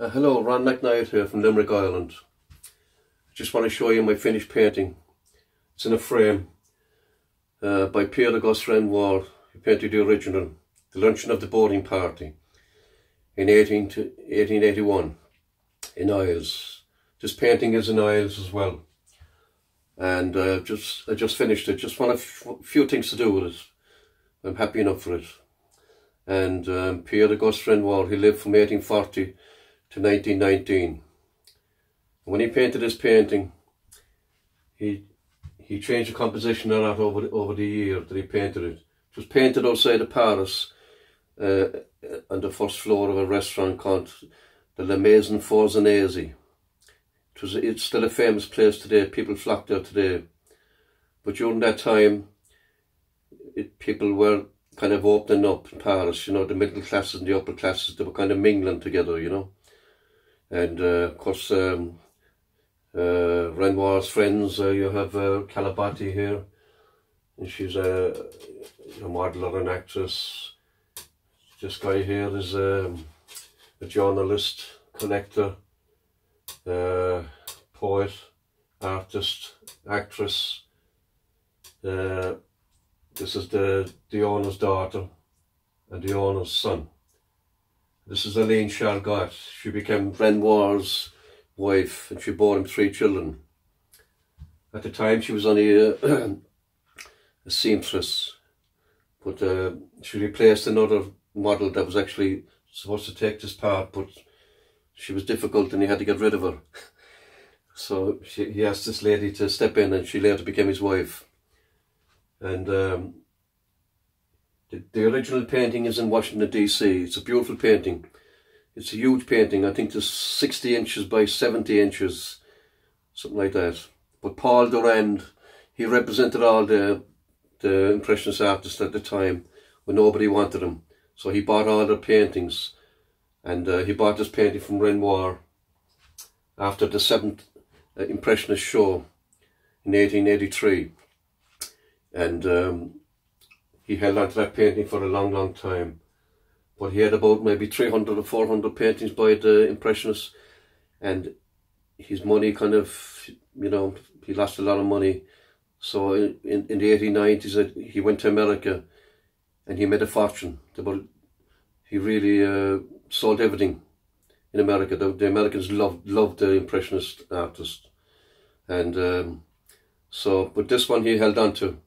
Uh, hello, Ron McKnight here from Limerick Ireland. Just want to show you my finished painting. It's in a frame uh, by Pierre de Auguste Renoir. He painted the original, The Luncheon of the Boating Party in 18 to 1881 in Isles. This painting is in Isles as well. And uh, just I just finished it. Just want a few things to do with it. I'm happy enough for it. And um, Pierre Auguste Renoir, he lived from 1840 to 1919. When he painted this painting, he he changed the composition a lot over the, over the year that he painted it. It was painted outside of Paris uh, on the first floor of a restaurant called the La Maison Fournaise. It was it's still a famous place today. People flock there today. But during that time, it, people were kind of opening up in Paris. You know, the middle classes and the upper classes, they were kind of mingling together, you know. And uh, of course, um, uh, Renoir's friends, uh, you have uh, Calabati here, and she's a, a model or an actress. This guy here is um, a journalist, connector, uh, poet, artist, actress. Uh, this is the, the owner's daughter and the owner's son. This is Aline Charigot. She became Renoir's wife and she bore him three children. At the time she was only a, a seamstress, but uh, she replaced another model that was actually supposed to take this part, but she was difficult and he had to get rid of her. so she, he asked this lady to step in and she later became his wife. And um, the, the original painting is in Washington DC. It's a beautiful painting. It's a huge painting. I think it's 60 inches by 70 inches, something like that. But Paul Durand, he represented all the the Impressionist artists at the time when nobody wanted them. So he bought all their paintings and uh, he bought this painting from Renoir after the seventh uh, Impressionist show in 1883. And um, he held on to that painting for a long, long time. But he had about maybe 300 or 400 paintings by the Impressionists. And his money kind of, you know, he lost a lot of money. So in, in, in the 1890s, he went to America and he made a fortune. He really uh, sold everything in America. The, the, Americans loved loved the Impressionist artist. And um, so, but this one he held on to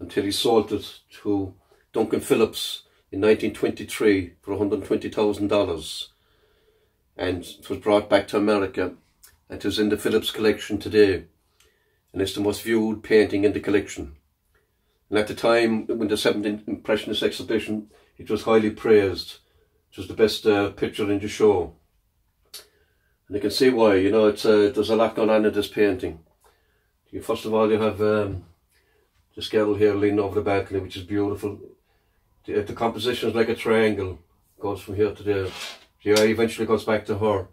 until he sold it to Duncan Phillips in 1923 for $120,000 and it was brought back to America and it is in the Phillips collection today and it's the most viewed painting in the collection. And at the time when the 17th Impressionist exhibition it was highly praised. It was the best uh, picture in the show. And you can see why, you know, it's uh, there's a lot going on in this painting. You, first of all, you have um, this girl here leaning over the balcony, which is beautiful. The, the composition is like a triangle, goes from here to there. The eye eventually goes back to her.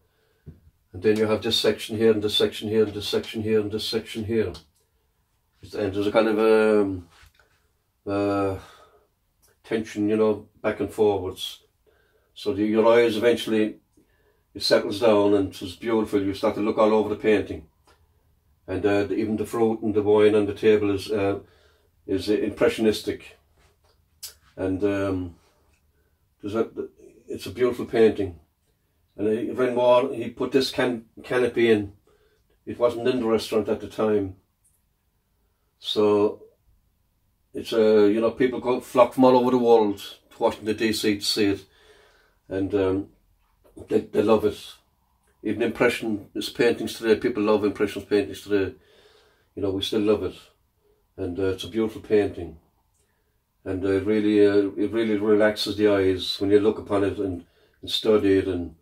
And then you have this section here, and this section here, and this section here, and this section here. And there's a kind of um, uh, tension, you know, back and forwards. So the, your eyes eventually, it settles down and it's beautiful. You start to look all over the painting. And uh, even the fruit and the wine on the table is uh, is impressionistic. And um, a, it's a beautiful painting. And Renoir he put this can canopy in. It wasn't in the restaurant at the time. So it's a you know people go flock from all over the world to Washington DC to see it. And um, they, they love it. Even impressionist paintings today people love impressionist paintings today. You know we still love it and uh, it's a beautiful painting. And uh, it really uh, it really relaxes the eyes when you look upon it and, and study it and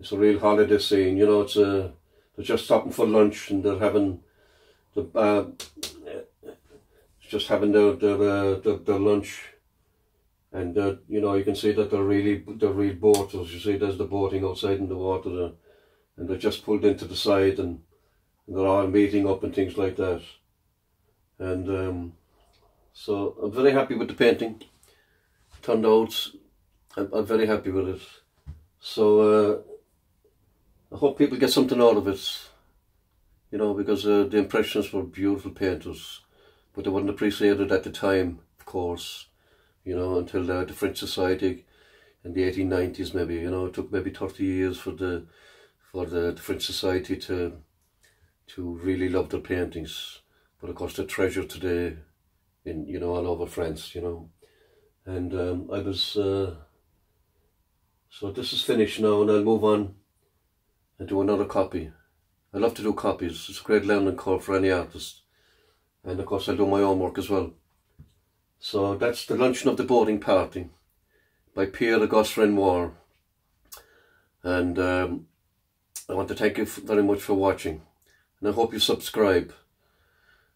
it's a real holiday scene you know it's a uh, they're just stopping for lunch and they're having the uh, just having their their, uh, their, their lunch. And uh, you know you can see that they're really they're real boaters. You see there's the boating outside in the water there, and they're just pulled into the side and, and they're all meeting up and things like that and um, so I'm very happy with the painting. Turned out I'm, I'm very happy with it. So uh, I hope people get something out of it, you know, because uh, the Impressionists were beautiful painters, but they weren't appreciated at the time, of course, you know, until uh, the French Society in the 1890s maybe, you know, it took maybe 30 years for the for the, the French Society to to really love their paintings. But of course they're today in, you know, all over France, you know. And um, I was, uh, so this is finished now and I'll move on and do another copy. I love to do copies. It's a great learning curve for any artist. And of course I'll do my own work as well. So that's the luncheon of the boarding party by Pierre Auguste Renoir. And um, I want to thank you very much for watching. And I hope you subscribe.